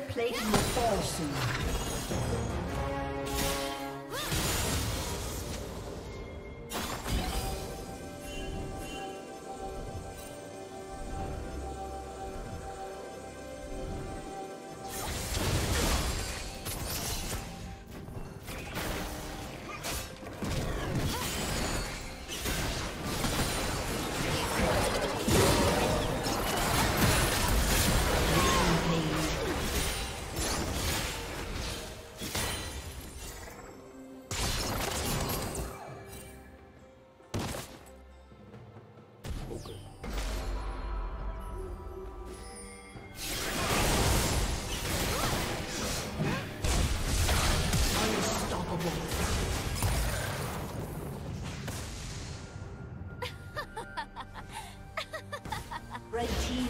Turret plating will fall soon. Red team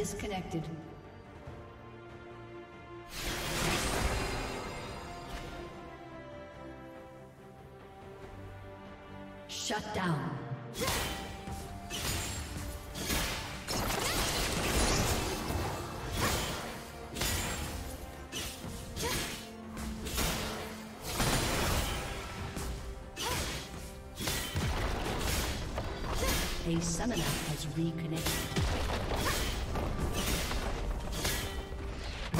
Disconnected.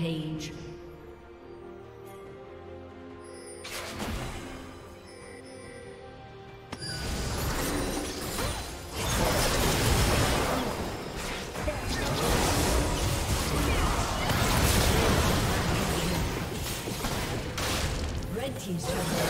Rampage. Red Team's turret